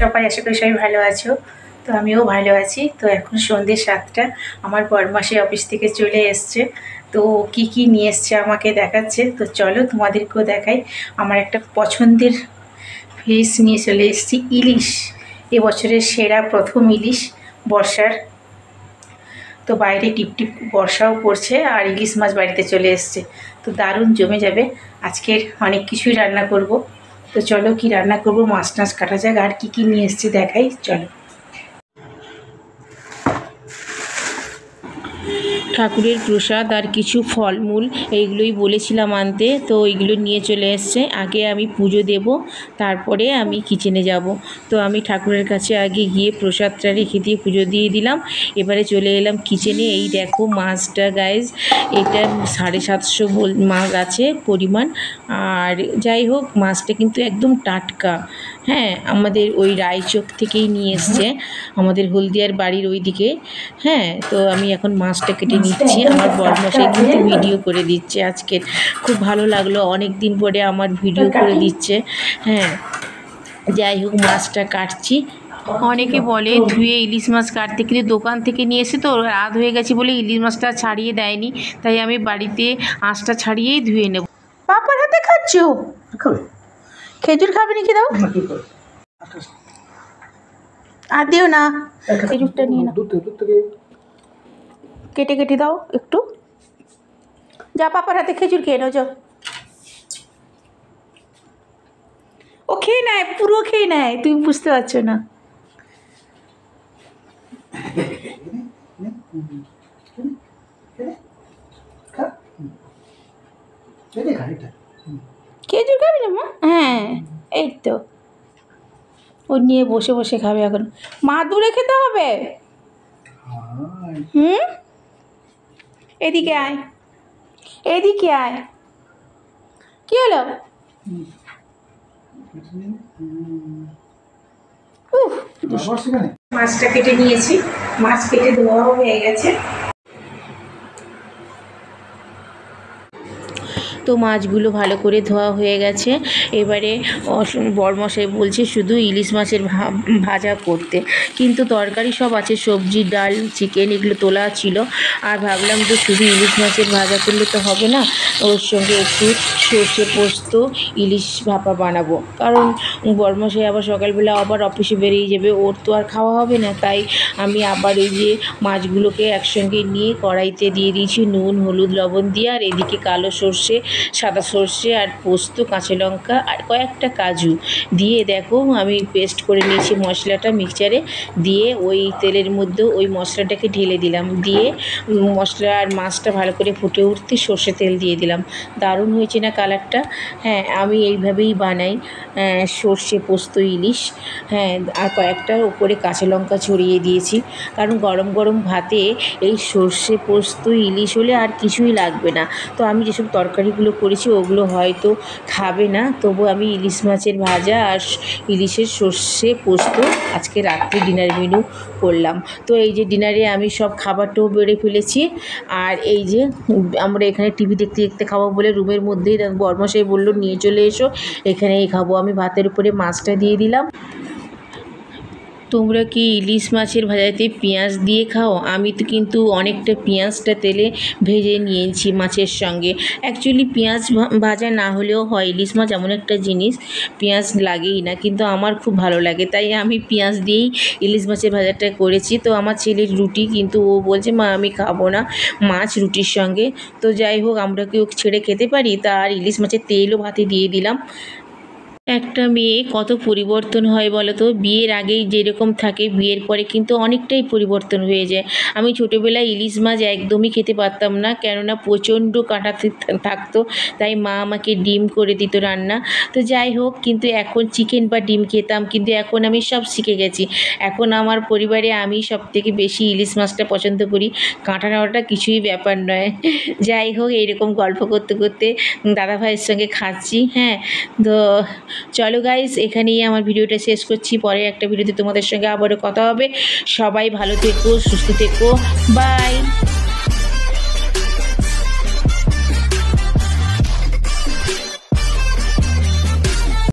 সবাই, আশা করি সবাই ভালো আছো। তো আমিও ভালো আছি। তো এখন সন্ধ্যে সাতটা, আমার পর বরমাসে অফিস থেকে চলে এসছে। তো কি কি নিয়ে এসছে আমাকে দেখাচ্ছে। তো চলো তোমাদেরকেও দেখাই। আমার একটা পছন্দের ফিশ নিয়ে চলে এসেছি ইলিশ। এবছরের সেরা প্রথম ইলিশ বর্ষার। তো বাইরে টিপটিপ বর্ষাও পড়ছে আর ইলিশ মাছ বাড়িতে চলে এসছে। তো দারুণ জমে যাবে। আজকের অনেক কিছুই রান্না করব। তো চলো কি রান্না করব, মাছ টাছ কাটা যাক, আর কী কী নিয়ে এসেছি দেখাই, চলো। ঠাকুরের প্রসাদ আর কিছু ফলমূল এইগুলোই বলেছিলাম আনতে, তো এইগুলো নিয়ে চলে এসছে। আগে আমি পুজো দেব, তারপরে আমি কিচেনে যাব। তো আমি ঠাকুরের কাছে আগে গিয়ে প্রসাদটা রেখে দিয়ে পুজো দিয়ে দিলাম। এবারে চলে এলাম কিচেনে। এই দেখো মাছটা গাইজ এটা সাড়ে সাতশো মাছ আছে পরিমাণ। আর যাই হোক, মাছটা কিন্তু একদম টাটকা। হ্যাঁ আমাদের ওই রায়চোক থেকেই নিয়ে এসছে। আমাদের হলদিয়ার বাড়ির ওই দিকে হ্যাঁ তো আমি এখন মাছটা কেটে নিচ্ছি আমার বরমশাই কিন্তু ভিডিও করে দিচ্ছে আজকে। খুব ভালো লাগল অনেক দিন পরে আমার ভিডিও করে দিচ্ছে। হ্যাঁ যাই হোক মাছটা কাটছি। অনেকে বলে ধুয়ে ইলিশ মাছ কাটতে। কিন্তু দোকান থেকে নিয়ে এসে তো রাত হয়ে গেছে বলে ইলিশ মাছটা ছাড়িয়ে দেয়নি। তাই আমি বাড়িতে আঁশটা ছাড়িয়েই ধুয়ে নেব। পাপার হাতে খাচ্ছ? খেজুর খাবে নাকি দাও? আর দিও না। খেজুরটা নিয়ে নাও। কেটে কেটে দাও একটু। যা পাপার হাতে খেজুর খেয়ে নাও যাও। ও খেয়ে নেয় পুরো খেয়ে নেয় তুমি বুঝতে পারছ না। খেজুর খাবি না মা? হ্যাঁ এই তো। ও নিয়ে বসে বসে খাবে এখন। মা দূরে খেতে হবে? হুম? এদিকে আয়। এদিকে আয়। কি হলো? মাছটা কেটে নিয়েছি। মাছ কেটে ধোয়াও হয়ে গেছে। তো মাছগুলো ভালো করে ধোয়া হয়ে গেছে। এবারে বরমশাই বলছে শুধু ইলিশ মাছের ভাজা করতে। কিন্তু তরকারি সব আছে, সবজি, ডাল, চিকেন এগুলো তোলা ছিল। আর ভাবলাম যে শুধু ইলিশ মাছের ভাজা করলে তো হবে না, ওর সঙ্গে একটু সর্ষে পোস্ত, ইলিশ ভাপা বানাবো। কারণ বরমশাই আবার সকালবেলা আবার অফিসে বেরিয়ে যাবে, ওর তো আর খাওয়া হবে না। তাই আমি আবার এই যে মাছগুলোকে একসঙ্গে নিয়ে কড়াইতে দিয়ে দিয়েছি নুন, হলুদ, লবণ দিয়ে, আর এদিকে কালো সর্ষে সাদা সর্ষে আর পোস্ত, কাঁচা লঙ্কা আর কয়েকটা কাজু দিয়ে দেখো আমি পেস্ট করে নিয়েছি মশলাটা মিক্সচারে দিয়ে ওই তেলের মধ্যে ওই মশলাটাকে ঢেলে দিলাম। দিয়ে মশলা আর মাছটা ভালো করে ফুটে উঠতে সর্ষে তেল দিয়ে দিলাম। দারুণ হয়েছে না কালারটা হ্যাঁ আমি এইভাবেই বানাই সর্ষে, পোস্ত, ইলিশ। হ্যাঁ আর কয়েকটা উপরে কাঁচা লঙ্কা ছড়িয়ে দিয়েছি। কারণ গরম গরম ভাতে এই সর্ষে, পোস্ত, ইলিশ হলে আর কিছুই লাগবে না। তো আমি যেসব তরকারিগুলো করেছি ওগুলো হয়তো খাবে না। তবু আমি ইলিশ মাছের ভাজা আর ইলিশের সর্ষে পোস্ত আজকে রাত্রে ডিনার মেনু করলাম। তো এই যে ডিনারে আমি সব খাবারটাও বেড়ে ফেলেছি। আর এই যে আমরা এখানে টিভি দেখতে দেখতে খাব বলে রুমের মধ্যেই বর্মশাই বলল, নিয়ে চলে এসো, এখানেই খাব। আমি ভাতের উপরে মাছটা দিয়ে দিলাম। তোমরা কি ইলিশ মাছের ভাজাতে পেঁয়াজ দিয়ে খাও? আমি তো কিন্তু অনেকটা পেঁয়াজটা তেলে ভেজে নিয়েছি মাছের সঙ্গে। অ্যাকচুয়ালি পেঁয়াজ ভাজা না হলেও হয়। ইলিশ মাছ এমন একটা জিনিস, পেঁয়াজ লাগেই না। কিন্তু আমার খুব ভালো লাগে। তাই আমি পেঁয়াজ দিয়েই ইলিশ মাছের ভাজাটা করেছি। তো আমার ছেলের রুটি কিন্তু ও বলছে, মা, আমি খাব না মাছ রুটির সঙ্গে। তো যাই হোক, আমরা কি ছেড়ে খেতে পারি? তা আর ইলিশ মাছের তেলও ভাতে দিয়ে দিলাম। একটা মেয়ে কত পরিবর্তন হয় বলো তো বিয়ের আগেই যেরকম থাকে, বিয়ের পরে কিন্তু অনেকটাই পরিবর্তন হয়ে যায়। আমি ছোটোবেলায় ইলিশ মাছ একদমই খেতে পারতাম না, কেননা প্রচণ্ড কাঁটা থাকতো, তাই মা আমাকে ডিম করে দিত রান্না। তো যাই হোক, কিন্তু এখন চিকেন বা ডিম খেতাম, কিন্তু এখন আমি সব শিখে গেছি। এখন আমার পরিবারে আমি সব থেকে বেশি ইলিশ মাছটা পছন্দ করি। কাঁটা নেওয়াটা কিছুই ব্যাপার নয়। যাই হোক, এইরকম গল্প করতে করতে দাদা ভাইয়ের সঙ্গে খাচ্ছি হ্যাঁ। তো চলো গাইস এখানেই আমার ভিডিওটা শেষ করছি। পরে একটা ভিডিওতে তোমাদের সঙ্গে আবারও কথা হবে। সবাই ভালো থেকো, সুস্থ থেকো। বাই